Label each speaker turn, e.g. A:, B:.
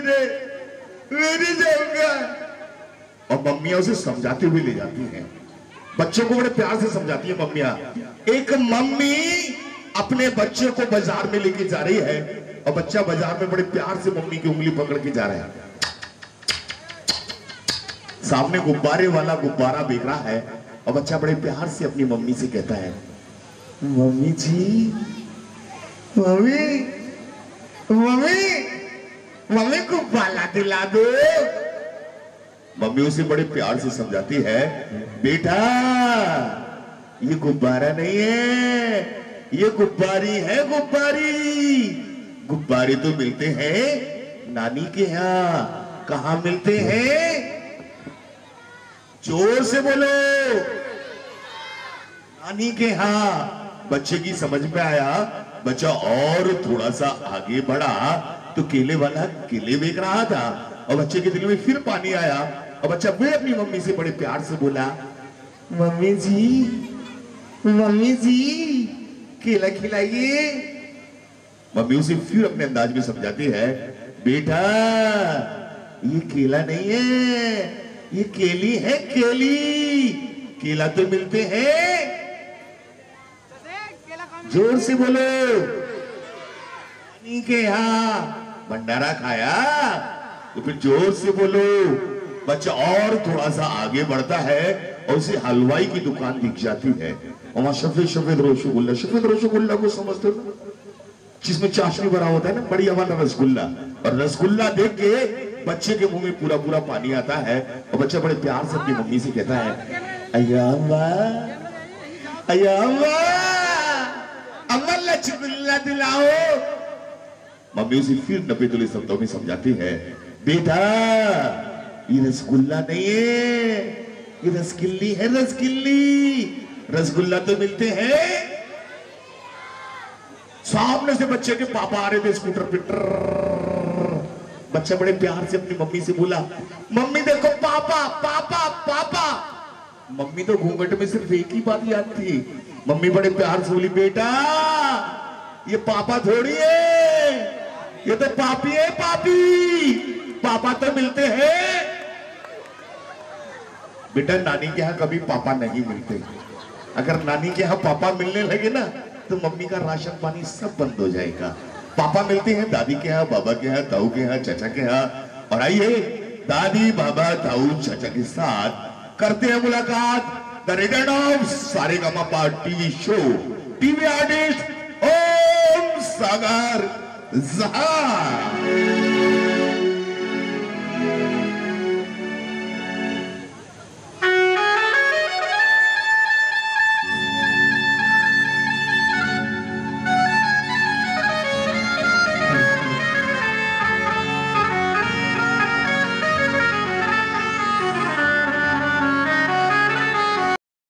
A: नहीं रे मैं नहीं जाऊँगा और मम्मियाँ उसे समझाते हुए ले जाती हैं। बच्चों को बड़े प्यार से समझाती है मम्मियाँ। एक मम्मी अपने बच्चे को बाज़ार में लेके जा रही है और बच्चा बाज़ार में बड़े प्यार से मम्मी की उंगली पकड़ के जा रहा है। सामने गुब्बारे वाला गुब्बारा बिक रहा है और बच्चा बड़े प्यार से अपनी मम्मी से कहता है, mummy ji, mummy mummy mummy गुब्बारा दिला दो। मम्मी उसे बड़े प्यार से समझाती है, बेटा, ये गुब्बारा नहीं है, ये गुब्बारी है, गुब्बारी। गुब्बारे तो मिलते हैं नानी के यहाँ। कहा मिलते हैं? ज़ोर से बोलो। नानी के यहाँ। बच्चे की समझ में आया, बच्चा और थोड़ा सा आगे बढ़ा। तो केले वाला केले बेच रहा था। और बच्चे के दिल में फिर पानी आया। और बच्चा फिर अपनी मम्मी से बड़े प्यार से बोला मम्मी जी मम्मी जी केला खिलाइए। मम्मी उसे फिर अपने अंदाज में समझाती है बेटा ये केला नहीं है ये केली है केली। केला तो मिलते हैं। ज़ोर से बोलो। के यहाँ। भंडारा खाया? तो फिर ज़ोर से बोलो, बच्चा और थोड़ा सा आगे बढ़ता है और उसे हलवाई की दुकान दिख जाती है। और वहाँ सफ़ेद सफ़ेद रसगुल्ला सफ़ेद रसगुल्ला को समझते हो? जिसमें चाशनी भरा होता है ना, बढ़िया वाला रसगुल्ला। और रसगुल्ला देख के बच्चे के मुँह में पूरा पूरा पानी आता है और बच्चा बड़े प्यार से अपनी मम्मी से कहता है अया अम्मा अया अम्मा अम्मा रसगुल्ला दिलाओ मम्मी उसे फिर नब्बे तुले शब्दों में समझाती है बेटा ये रसगुल्ला नहीं है ये रसगिल्ली है रसगिल्ली रसगुल्ला तो मिलते हैं सामने से बच्चे के पापा आ रहे थे स्कूटर पे बच्चा बड़े प्यार से अपनी मम्मी से बोला मम्मी देखो पापा पापा पापा मम्मी तो घूंघट में सिर्फ़ एक ही बात याद थी मम्मी बड़े प्यार से बोली बेटा ये पापा थोड़ी है ये तो पापी है, पापी। पापा तो मिलते हैं। बेटा, नानी के यहाँ कभी पापा नहीं मिलते। अगर नानी के यहाँ पापा मिलने लगे ना तो मम्मी का राशन पानी सब बंद हो जाएगा। पापा मिलते हैं दादी के यहाँ, बाबा के यहाँ, ताऊ के यहाँ, चाचा के यहाँ। और आइए, दादी, बाबा, ताऊ, चाचा के साथ करते हैं मुलाकात। The return of Saregama TV show. TV artist Om Sagar. Zah.